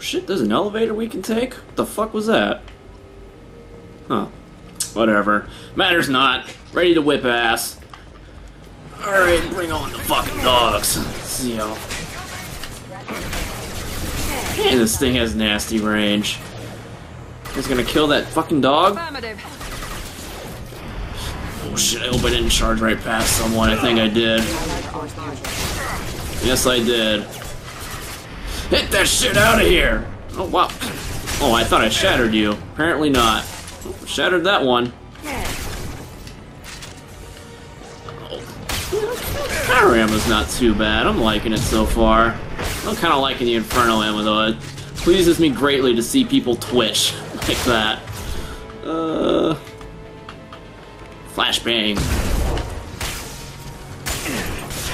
Shit, there's an elevator we can take? What the fuck was that? Huh. Whatever. Matters not. Ready to whip ass. Alright, bring on the fucking dogs. Let's see how. Man, this thing has nasty range. He's gonna kill that fucking dog? Oh shit, I hope I didn't charge right past someone. I think I did. Yes, I did. Hit that shit out of here! Oh, wow. Oh, I thought I shattered you. Apparently not. Shattered that one. Power ammo's not too bad. I'm liking it so far. I'm kind of liking the Inferno ammo, though. It pleases me greatly to see people twitch like that. Uh... Flashbang.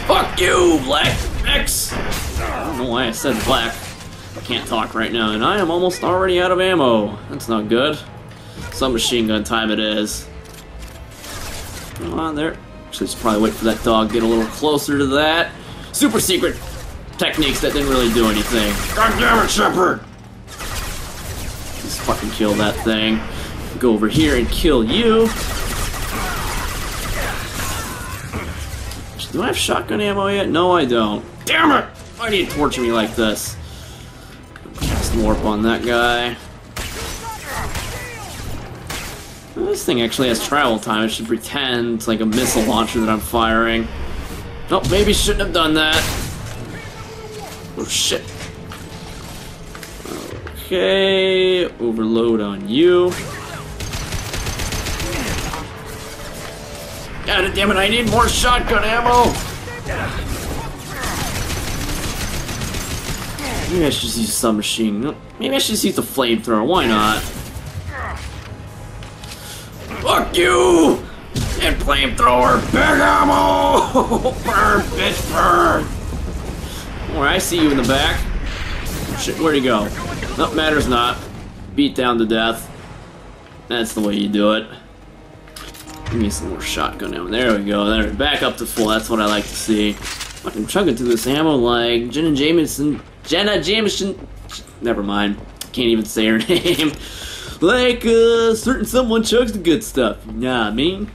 Fuck you, Black X! I don't know why I said black. I can't talk right now, and I am almost already out of ammo. That's not good. Some machine gun time it is. Come on there. Actually, should probably wait for that dog to get a little closer to that. Super secret techniques that didn't really do anything. God damn it, Shepard! Just fucking kill that thing. Go over here and kill you. Do I have shotgun ammo yet? No, I don't. Damn it! Why do you torture me like this? Cast warp on that guy. This thing actually has travel time. I should pretend it's like a missile launcher that I'm firing. Oh, maybe shouldn't have done that. Oh shit. Okay, overload on you. God damn it, I need more shotgun ammo! Maybe I should just use submachine. Maybe I should just use the flamethrower, why not? Fuck you! And flamethrower, big ammo! burn, bitch, burn! Alright, I see you in the back. Shit, where'd he go? No, matters not. Beat down to death. That's the way you do it. Give me some more shotgun ammo. There we go. There, back up to full. That's what I like to see. Fucking chugging through this ammo like Jenna Jameson. Jenna Jameson. Never mind. Can't even say her name. like uh, certain someone chugs the good stuff. Nah, I mean.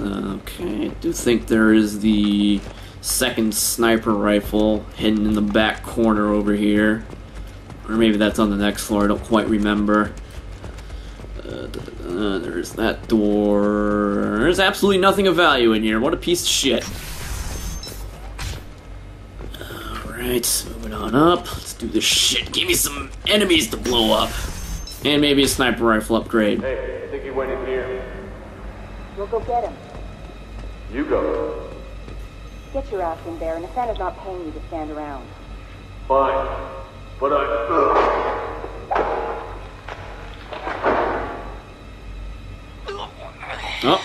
Okay, I do think there is the second sniper rifle hidden in the back corner over here. Or maybe that's on the next floor. I don't quite remember. Uh, there's that door. There's absolutely nothing of value in here. What a piece of shit. Alright, moving on up. Let's do this shit. Give me some enemies to blow up. And maybe a sniper rifle upgrade. Hey, I think he went in here. We'll go get him. You go. Get your ass in there, and Nassana's not paying you to stand around. Fine. But I... Oh.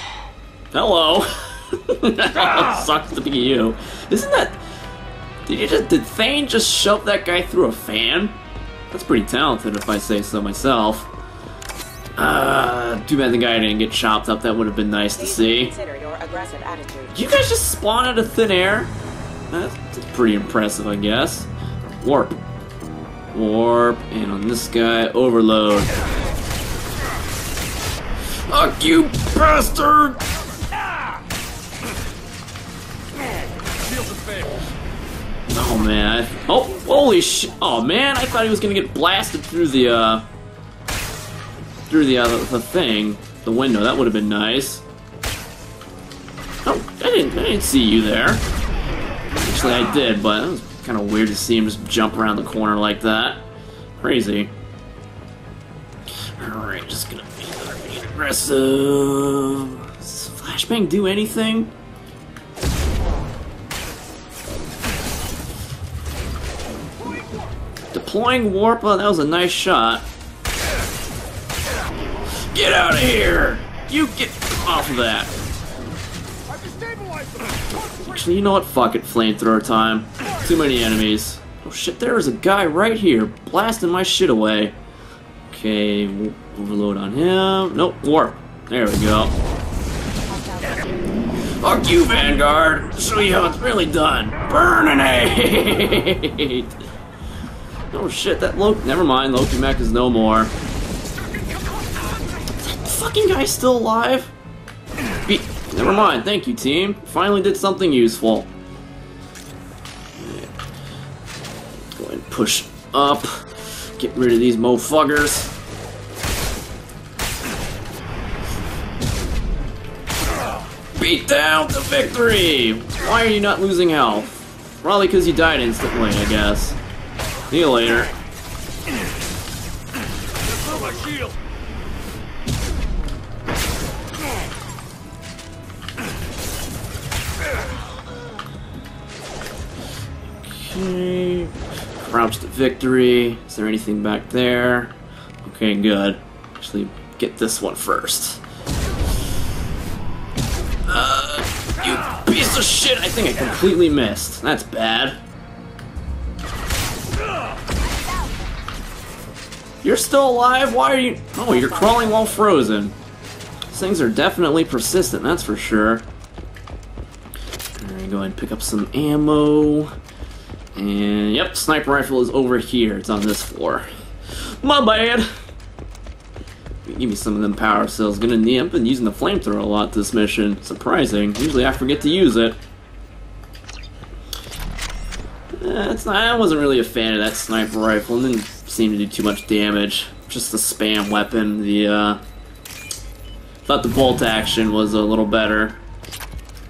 Hello. Sucks to be you. Isn't that... Did you just... Did Thane just shove that guy through a fan? That's pretty talented if I say so myself. Uh, too bad the guy didn't get chopped up. That would have been nice to see. Consider your aggressive attitude. Did you guys just spawn out of thin air? That's pretty impressive, I guess. Warp. Warp. And on this guy, overload. Fuck you, bastard! Oh man. Oh, holy shit. Oh man, I thought he was gonna get blasted through the, uh. Through the, uh, the thing. The window. That would have been nice. Oh, I didn't, I didn't see you there. Actually, I did, but it was kind of weird to see him just jump around the corner like that. Crazy. Alright, just gonna be be aggressive. Does Flashbang do anything? Deploying warp, oh, that was a nice shot. Get out of here! You get off of that. Actually, you know what? Fuck it, flamethrower time. Too many enemies. Oh shit, there is a guy right here blasting my shit away. Okay, w- overload on him. Nope, warp. There we go. Fuck you, Vanguard. Show you how it's really done. Burninate! Oh shit, that Loki. Never mind, Loki Mech is no more. That fucking guy's still alive? Be Never mind, thank you, team. Finally did something useful. Go ahead and push up. Get rid of these mofuggers. Beat down to victory! Why are you not losing health? Probably because you died instantly, I guess. See you later. Okay. Crouch to victory. Is there anything back there? Okay, good. Actually, get this one first. Uh, you piece of shit! I think I completely missed. That's bad. You're still alive? Why are you... Oh, you're crawling while frozen. These things are definitely persistent, that's for sure. Alright, go ahead and pick up some ammo. And, yep, sniper rifle is over here. It's on this floor. My bad! Give me some of them power cells. Gonna need. I've been using the flamethrower a lot this mission. Surprising. Usually I forget to use it. Eh, not, I wasn't really a fan of that sniper rifle. It didn't seem to do too much damage. Just the spam weapon. The uh, thought the bolt action was a little better.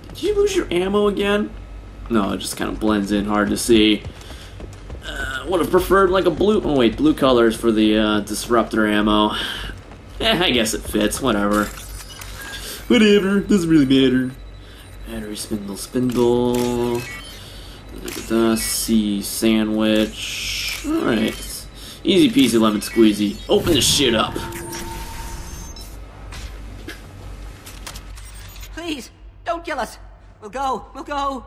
Did you lose your ammo again? No, it just kind of blends in, hard to see. Uh, would have preferred like a blue. Oh wait, blue colors for the uh, disruptor ammo. Eh, I guess it fits. Whatever. Whatever. Doesn't really matter. Battery spindle, spindle. The C sandwich. All right. Easy peasy lemon squeezy. Open this shit up. Please, don't kill us. We'll go. We'll go.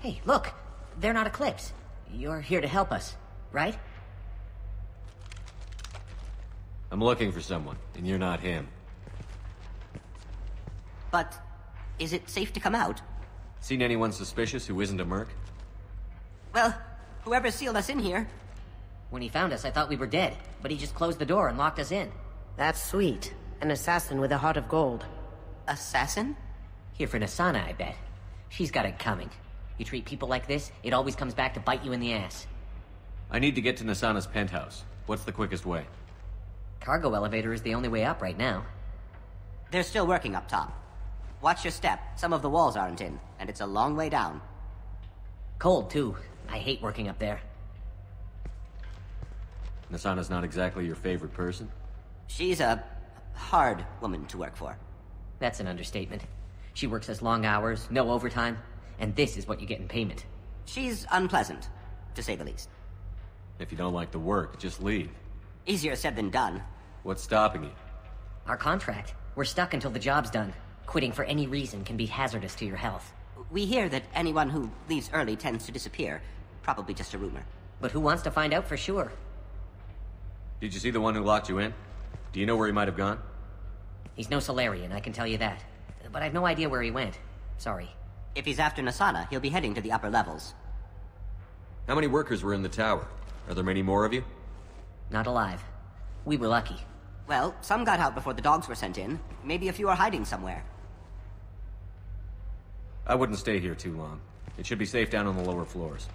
Hey, look. They're not Eclipse. You're here to help us, right? I'm looking for someone, and you're not him. But is it safe to come out? Seen anyone suspicious who isn't a merc? Well, whoever sealed us in here. When he found us, I thought we were dead, but he just closed the door and locked us in. That's sweet. An assassin with a heart of gold. Assassin? Here for Nassana, I bet. She's got it coming. You treat people like this, it always comes back to bite you in the ass. I need to get to Nassana's penthouse. What's the quickest way? Cargo elevator is the only way up right now. They're still working up top. Watch your step. Some of the walls aren't in, and it's a long way down. Cold, too. I hate working up there. Nassana's not exactly your favorite person? She's a hard woman to work for. That's an understatement. She works as long hours, no overtime, and this is what you get in payment. She's unpleasant, to say the least. If you don't like the work, just leave. Easier said than done. What's stopping you? Our contract. We're stuck until the job's done. Quitting for any reason can be hazardous to your health. We hear that anyone who leaves early tends to disappear. Probably just a rumor. But who wants to find out for sure? Did you see the one who locked you in? Do you know where he might have gone? He's no salarian, I can tell you that. But I've no idea where he went. Sorry. If he's after Nassana, he'll be heading to the upper levels. How many workers were in the tower? Are there many more of you? Not alive. We were lucky. Well, some got out before the dogs were sent in. Maybe a few are hiding somewhere. I wouldn't stay here too long. It should be safe down on the lower floors.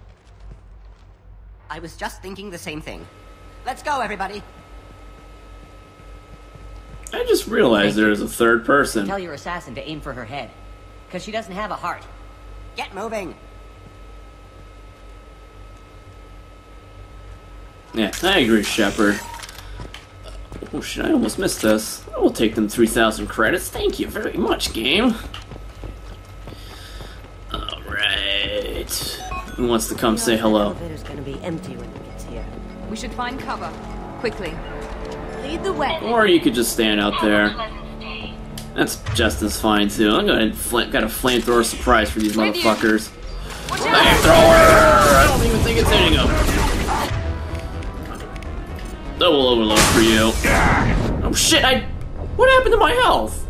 I was just thinking the same thing. Let's go, everybody. I just realized there is a third person. Tell your assassin to aim for her head. Because she doesn't have a heart. Get moving. Yeah, I agree, Shepard. Oh shit, I almost missed this. I will take them 3,000 credits. Thank you very much, game. Alright. Who wants to come say The hello? elevator's gonna be empty when he gets here. We should find cover. Quickly. Lead the way. Or you could just stand out there. That's just as fine, too. I'm gonna fl- got a flamethrower surprise for these motherfuckers. Flamethrower! I don't even think it's hitting them. Double overload for you. Oh shit, I... What happened to my health?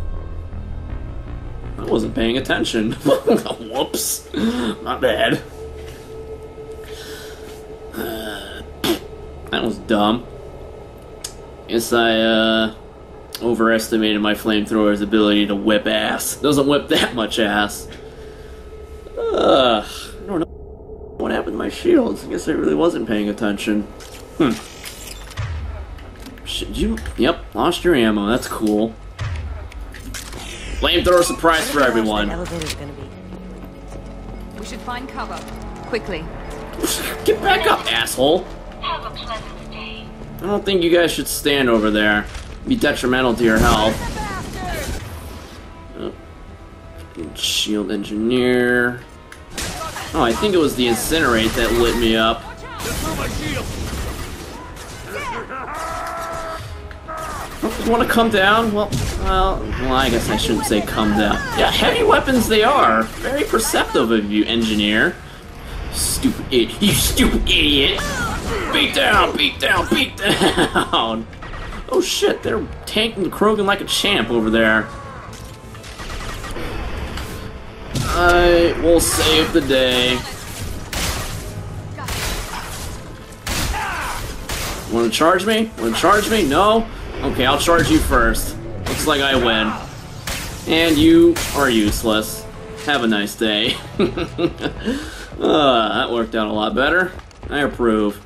I wasn't paying attention. Whoops. Not bad. Uh, was dumb. Guess I uh, overestimated my flamethrower's ability to whip ass. Doesn't whip that much ass. Ugh, I don't know what happened to my shields. I guess I really wasn't paying attention. Hmm. Should you? Yep, lost your ammo. That's cool. Flamethrower surprise for everyone. The elevator's gonna be. We should find cover. Quickly. Get back up, asshole. Have a pleasant day. I don't think you guys should stand over there. It'd Be detrimental to your health. Oh. Shield engineer. Oh, I think it was the incinerate that lit me up. Oh, want to come down? Well, well, well, I guess I shouldn't say come down. Yeah, heavy weapons they are. Very perceptive of you, engineer. Stupid idiot. You stupid idiot. Beat down, beat down, beat down. Oh shit, they're tanking the Krogan like a champ over there. I will save the day. Want to charge me? Want to charge me? No? Okay, I'll charge you first. Looks like I win. And you are useless. Have a nice day. uh, that worked out a lot better. I approve.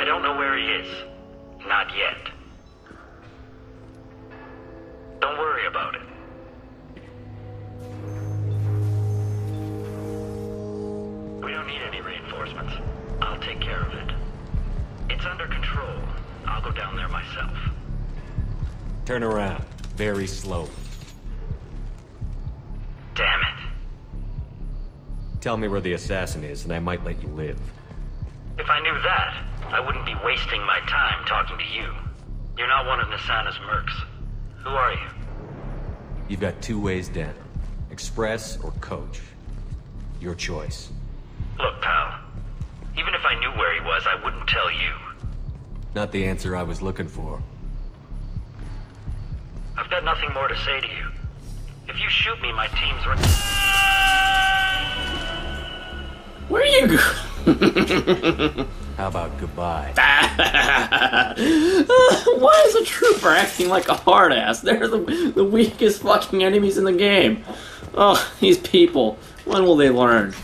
I don't know where he is. Not yet. Don't worry about it. We don't need any reinforcements. I'll take care of it. It's under control. I'll go down there myself. Turn around. Very slowly. Damn it. Tell me where the assassin is, and I might let you live. If I knew that, I wouldn't be wasting my time talking to you. You're not one of Nassana's mercs. Who are you? You've got two ways down. Express or coach. Your choice. Look, pal. Even if I knew where he was, I wouldn't tell you. Not the answer I was looking for. I've got nothing more to say to you. If you shoot me, my team's re- Where are you go- How about goodbye? Why is a trooper acting like a hard ass? They're the, the weakest fucking enemies in the game. Oh, these people. When will they learn?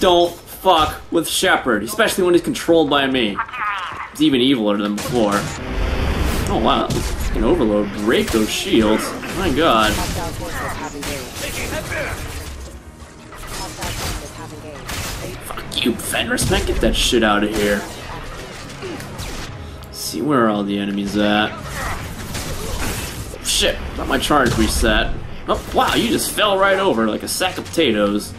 Don't fuck with Shepard, especially when he's controlled by me. It's even eviler than before. Oh wow, this overload. Break those shields. My god. You, Fenris, man. Get that shit out of here. see where all the enemies at. Shit, thought my charge reset. Oh, wow, you just fell right over like a sack of potatoes.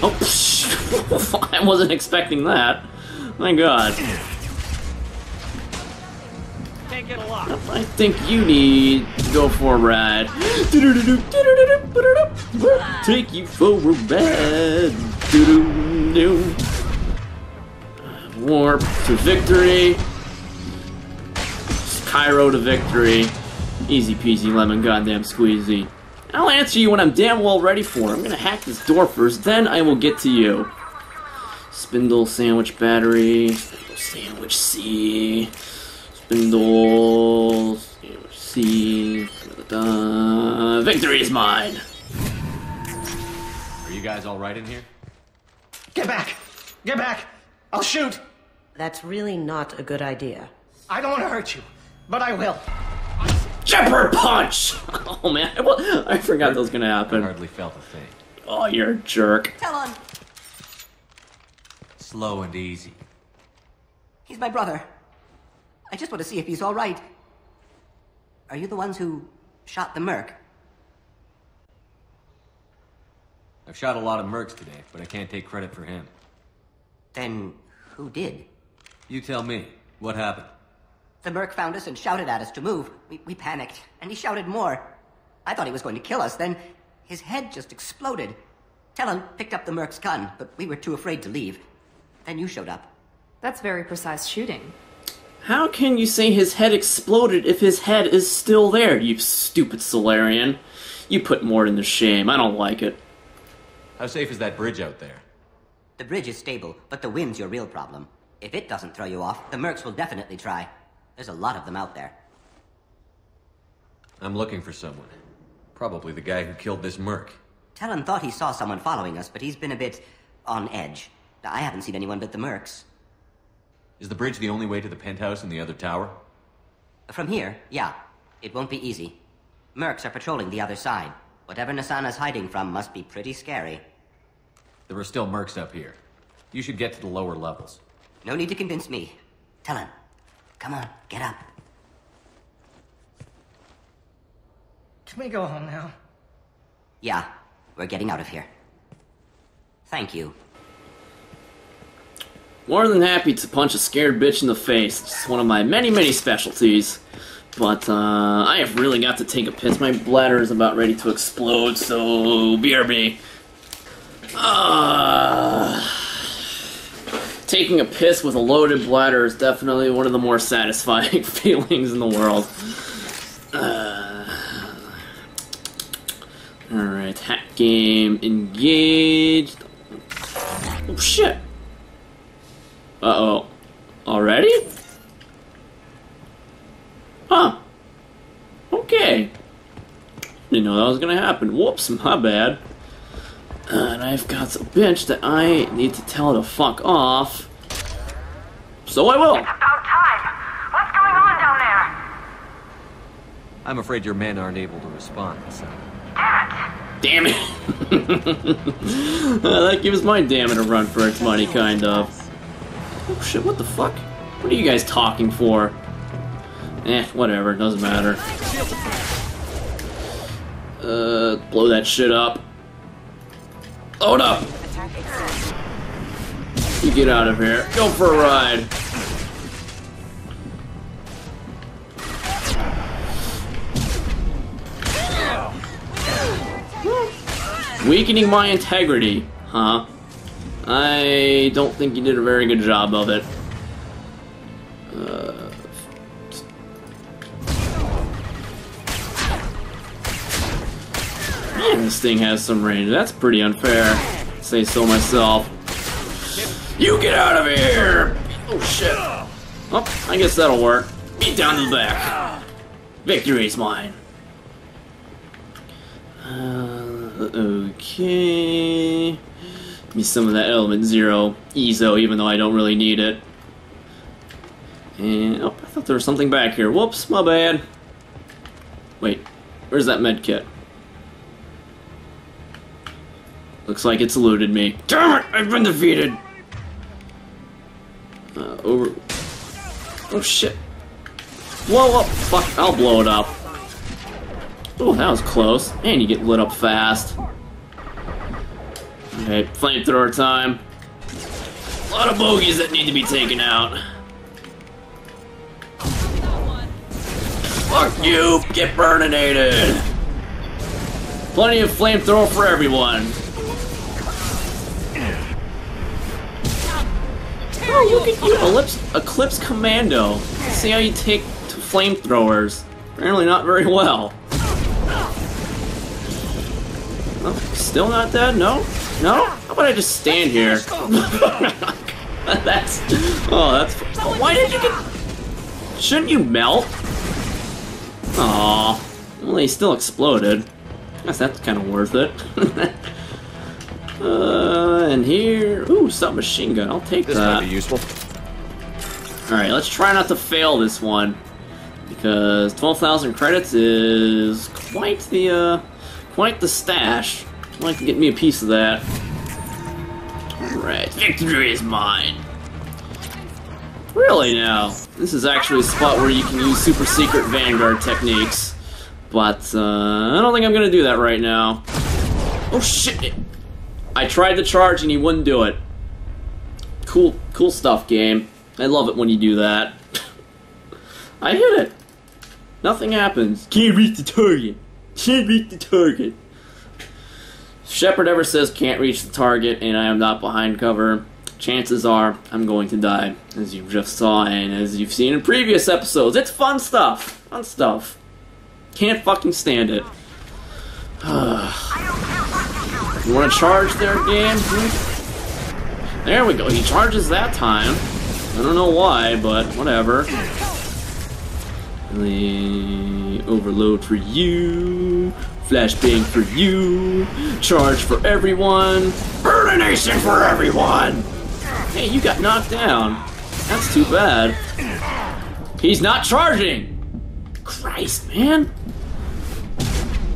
Oh, I wasn't expecting that. My god. I think you need to go for a ride. Take you for a ride. Warp to victory. Cairo to victory. Easy peasy lemon goddamn squeezy. I'll answer you when I'm damn well ready for it. I'm gonna hack this door first, then I will get to you. Spindle sandwich battery. Spindle sandwich C. Spindle sandwich C. Da-da-da. Victory is mine. Are you guys all right in here? Get back! Get back! I'll shoot! That's really not a good idea. I don't want to hurt you, but I will. Shepard punch! Oh man, I, wa- I forgot that was gonna happen. I happen. hardly felt a thing. Oh, you're a jerk. Talon! Slow and easy. He's my brother. I just want to see if he's all right. Are you the ones who shot the merc? I've shot a lot of mercs today, but I can't take credit for him. Then who did? You tell me. What happened? The merc found us and shouted at us to move. We, we panicked, and he shouted more. I thought he was going to kill us. Then his head just exploded. Talon picked up the merc's gun, but we were too afraid to leave. Then you showed up. That's very precise shooting. How can you say his head exploded if his head is still there, you stupid salarian? You put Mordin to shame. I don't like it. How safe is that bridge out there? The bridge is stable, but the wind's your real problem. If it doesn't throw you off, the mercs will definitely try. There's a lot of them out there. I'm looking for someone. Probably the guy who killed this merc. Talon thought he saw someone following us, but he's been a bit on edge. I haven't seen anyone but the mercs. Is the bridge the only way to the penthouse in the other tower? From here, yeah. It won't be easy. Mercs are patrolling the other side. Whatever Nassana's hiding from must be pretty scary. There are still mercs up here. You should get to the lower levels. No need to convince me. Tell him. come on, get up. Can we go home now? Yeah, we're getting out of here. Thank you. More than happy to punch a scared bitch in the face. It's one of my many, many specialties. But, uh, I have really got to take a piss. My bladder is about ready to explode, so BRB. Uh, taking a piss with a loaded bladder is definitely one of the more satisfying feelings in the world. Uh, Alright, hack game engaged. Oh shit! Uh oh. Already? Huh. Okay. Didn't know that was gonna happen. Whoops, my bad. Uh, and I've got a bitch that I need to tell to fuck off. So I will. It's About time. What's going on down there? I'm afraid your men aren't able to respond, so. Damn it. Uh, that gives my damn it a run for its money, kind of. Oh shit, what the fuck? What are you guys talking for? Eh, whatever, It doesn't matter. Uh, blow that shit up. Load up! You get out of here. Go for a ride. Weakening my integrity, huh? I don't think you did a very good job of it. Uh, man, this thing has some range. That's pretty unfair. Say so myself. You get out of here! Oh shit. Oh, I guess that'll work. Beat down the back. Victory's mine. Uh, okay. Me some of that element zero eezo, even though I don't really need it. And oh, I thought there was something back here. Whoops, my bad. Wait, where's that med kit? Looks like it's eluded me. Damn it! I've been defeated. Uh, over. Oh shit! Blow up! Fuck! I'll blow it up. Oh, that was close. And you get lit up fast. Okay, flamethrower time. A lot of bogeys that need to be taken out. Fuck you! Get burninated! Plenty of flamethrower for everyone. Oh, look at you! Eclipse, Eclipse Commando. See how you take to flamethrowers. Apparently not very well. Oh, still not dead? No? No? How about I just stand here? that's... Oh, that's... Why did you get... Shouldn't you melt? Aw. Well, he still exploded. Guess that's kind of worth it. uh, and here... Ooh, submachine gun. I'll take This that. might be useful. Alright, let's try not to fail this one. Because 12,000 credits is quite the, uh, quite the stash. I'd like to get me a piece of that. Alright, victory is mine. Really now? This is actually a spot where you can use super secret Vanguard techniques. But, uh, I don't think I'm gonna do that right now. Oh shit! I tried to charge and he wouldn't do it. Cool, cool stuff, game. I love it when you do that. I hit it. Nothing happens. Can't reach the target. Can't reach the target. Shepard ever says can't reach the target and I am not behind cover. chances are I'm going to die, as you just saw and as you've seen in previous episodes. It's fun stuff. Fun stuff. Can't fucking stand it. you want to charge there, game? There we go. He charges that time. I don't know why, but whatever. The overload for you. Flashbang for you. Charge for everyone. Burnination for everyone. Hey, you got knocked down. That's too bad. He's not charging. Christ, man.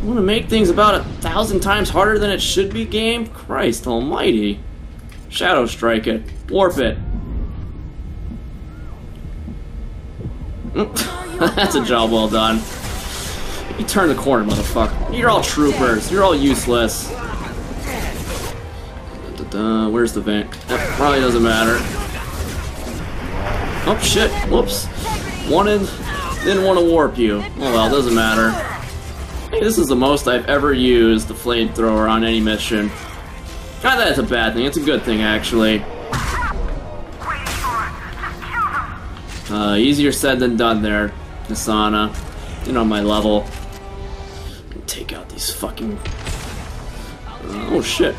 You want to make things about a thousand times harder than it should be, game? Christ almighty. Shadow strike it. Warp it. That's a job well done. You turn the corner, motherfucker. You're all troopers. You're all useless. Where's the vent? That probably doesn't matter. Oh shit! Whoops. Wanted, didn't want to warp you. Oh well, doesn't matter. This is the most I've ever used the flamethrower on any mission. Not that it's a bad thing. It's a good thing actually. Uh, easier said than done there, Nassana. You know my level. Take out these fucking. Oh shit.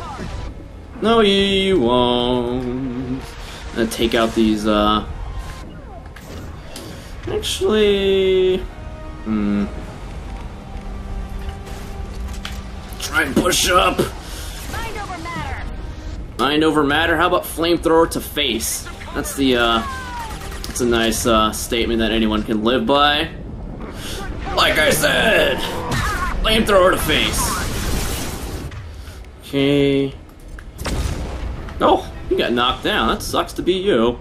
No, you won't. gonna take out these, uh. Actually. Hmm. Try and push up! Mind over matter. Mind over matter? How about flamethrower to face? That's the, uh. That's a nice, uh, statement that anyone can live by. Like I said! Flamethrower to face. Okay. Oh, you got knocked down. That sucks to be you.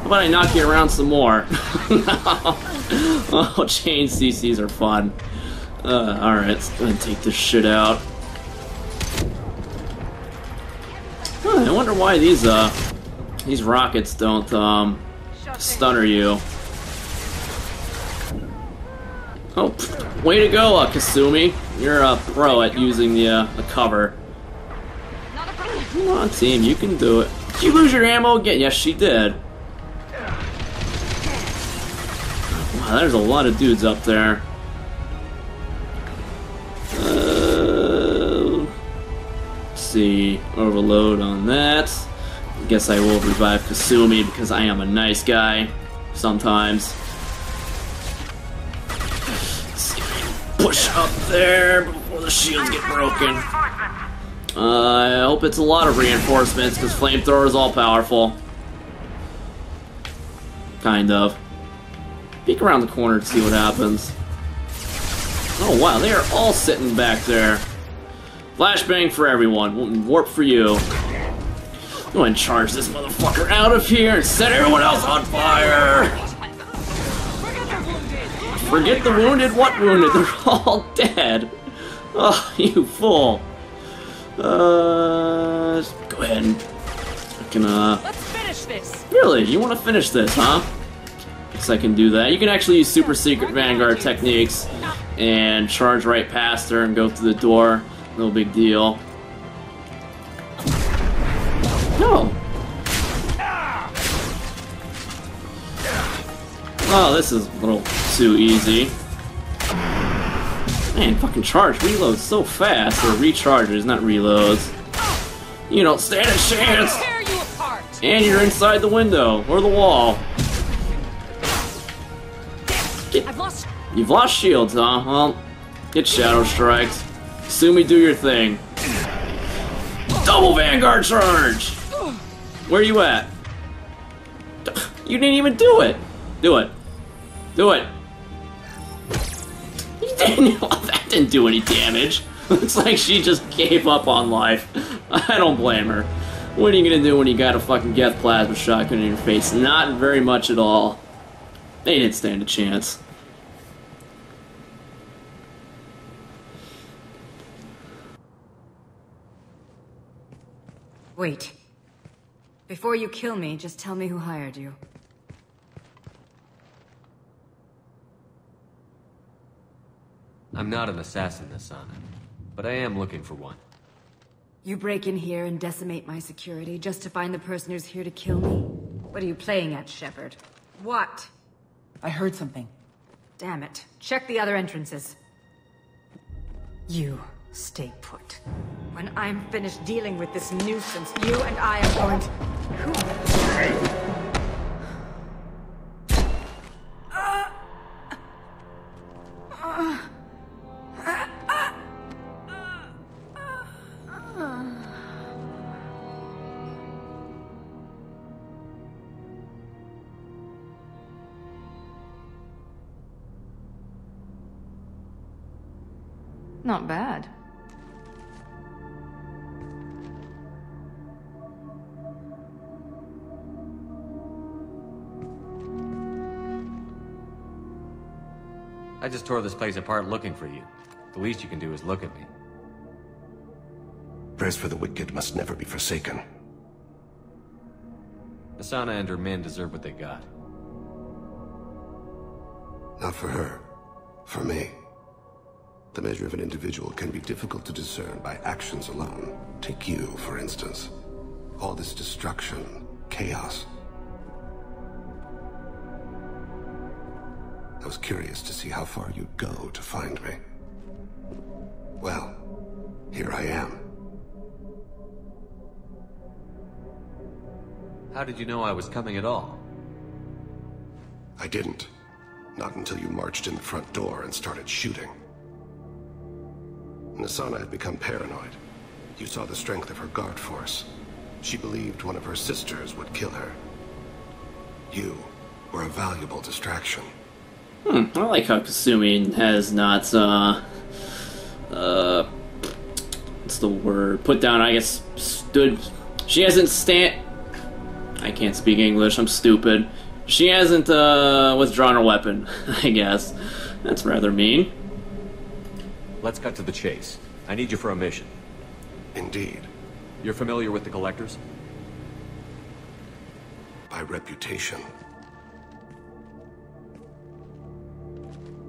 How about I knock you around some more? oh, chain CCs are fun. Uh, alright, let's go and take this shit out. Huh, I wonder why these, uh, these rockets don't, um, stunner you. Oh, way to go, uh, Kasumi. You're a pro at using the, uh, the cover. Come on, team, you can do it. Did you lose your ammo again? Yes, she did. Wow, there's a lot of dudes up there. Uh, let's see, overload on that. I guess I will revive Kasumi because I am a nice guy sometimes. There before the shields get broken. Uh, I hope it's a lot of reinforcements because flamethrower is all powerful. Kind of. Peek around the corner to see what happens. Oh wow, they are all sitting back there. Flashbang for everyone. Warp for you. Go and charge this motherfucker out of here and set everyone else on fire! Forget the wounded? What wounded? They're all dead. Oh, you fool. Uh, go ahead and can, uh... Let's finish this. Really? You want to finish this, huh? Guess I can do that. You can actually use super secret Vanguard techniques and charge right past her and go through the door. No big deal. No. Oh, this is a little too easy. Man, fucking charge reloads so fast. Or recharges, not reloads. You don't stand a chance! Tear you apart. And you're inside the window, or the wall. I've. You've lost shields, huh? Well, get Shadow Strikes. Sumi, do your thing. Double Vanguard Charge! Where are you at? You didn't even do it! Do it. Do it. That didn't do any damage. Looks like she just gave up on life. I don't blame her. What are you gonna do when you got a fucking Geth Plasma shotgun in your face? Not very much at all. They didn't stand a chance. Wait. Before you kill me, just tell me who hired you. I'm not an assassin, Asana, but I am looking for one. You break in here and decimate my security just to find the person who's here to kill me? What are you playing at, Shepard? What? I heard something. Damn it. Check the other entrances. You stay put. When I'm finished dealing with this nuisance, you and I are going to... Not bad. I just tore this place apart looking for you. The least you can do is look at me. Prayers for the wicked must never be forsaken. Asana and her men deserve what they got. Not for her. For me. The measure of an individual can be difficult to discern by actions alone. Take you, for instance. All this destruction, chaos. I was curious to see how far you'd go to find me. Well, here I am. How did you know I was coming at all? I didn't. Not until you marched in the front door and started shooting. Nassana had become paranoid. You saw the strength of her guard force. She believed one of her sisters would kill her. You were a valuable distraction. Hmm, I like how Kasumi has not, uh, uh, what's the word? Put down, I guess, stood. She hasn't stand. I can't speak English, I'm stupid. She hasn't, uh, withdrawn her weapon, I guess. That's rather mean. Let's cut to the chase. I need you for a mission. Indeed. You're familiar with the Collectors? By reputation.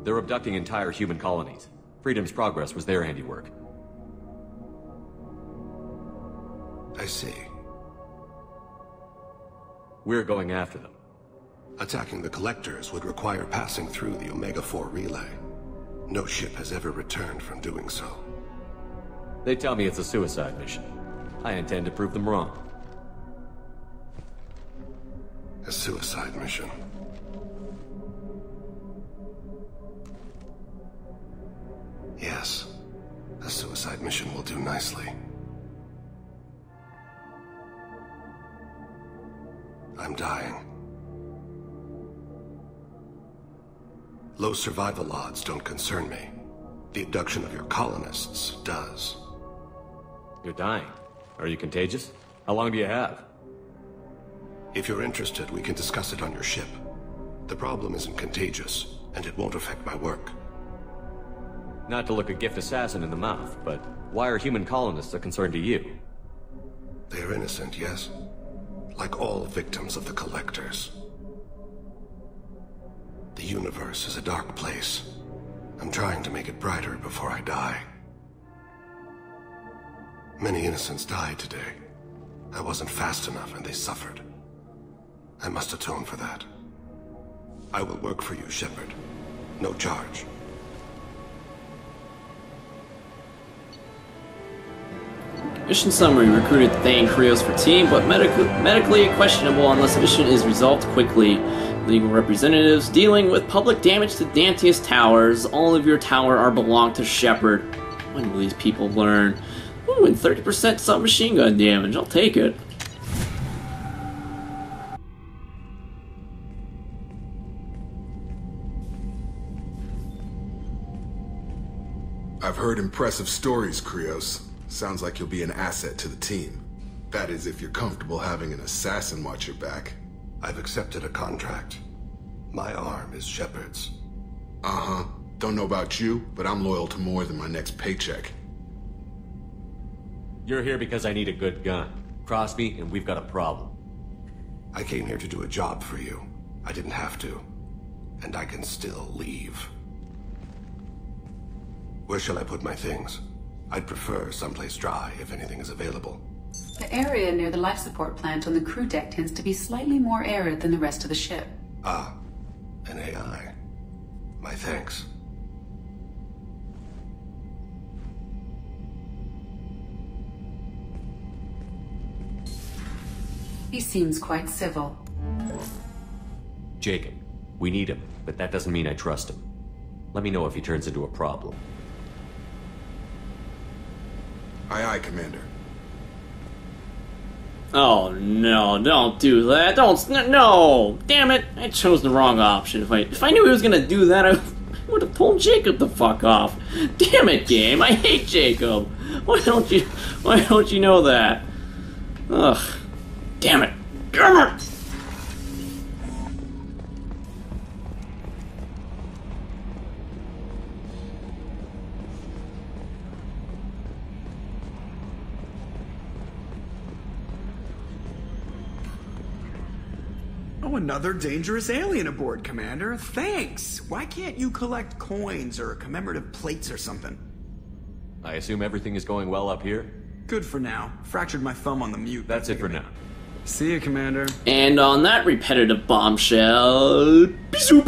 They're abducting entire human colonies. Freedom's Progress was their handiwork. I see. We're going after them. Attacking the Collectors would require passing through the Omega-4 relay. No ship has ever returned from doing so. They tell me it's a suicide mission. I intend to prove them wrong. A suicide mission. Yes. A suicide mission will do nicely. I'm dying. Low survival odds don't concern me. The abduction of your colonists does. You're dying. Are you contagious? How long do you have? If you're interested, we can discuss it on your ship. The problem isn't contagious, and it won't affect my work. Not to look a gift assassin in the mouth, but why are human colonists a concern to you? They are innocent, yes? Like all victims of the Collectors. The universe is a dark place. I'm trying to make it brighter before I die. Many innocents died today. I wasn't fast enough and they suffered. I must atone for that. I will work for you, Shepard. No charge. Mission summary recruited Thane Krios for team, but medic- medically questionable unless mission is resolved quickly. Legal representatives dealing with public damage to Dantius Towers. All of your tower are belong to Shepard. When will these people learn? Ooh, and 30% submachine gun damage. I'll take it. I've heard impressive stories, Krios. Sounds like you'll be an asset to the team. That is, if you're comfortable having an assassin watch your back. I've accepted a contract. My arm is Shepard's. Uh-huh. Don't know about you, but I'm loyal to more than my next paycheck. You're here because I need a good gun. Crosby, and we've got a problem. I came here to do a job for you. I didn't have to. And I can still leave. Where shall I put my things? I'd prefer someplace dry if anything is available. The area near the life support plant on the crew deck tends to be slightly more arid than the rest of the ship. Ah, an AI. My thanks. He seems quite civil. Jacob, we need him, but that doesn't mean I trust him. Let me know if he turns into a problem. Aye, aye, Commander. Oh no! Don't do that! Don't no! Damn it! I chose the wrong option. If I if I knew he was gonna do that, I would have pulled Jacob the fuck off. Damn it, game! I hate Jacob. Why don't you Why don't you know that? Ugh! Damn it! Damn it! Another dangerous alien aboard, Commander. Thanks. Why can't you collect coins or commemorative plates or something? I assume everything is going well up here? Good for now. Fractured my thumb on the mute. That's it for now. See you, Commander. And on that repetitive bombshell, beep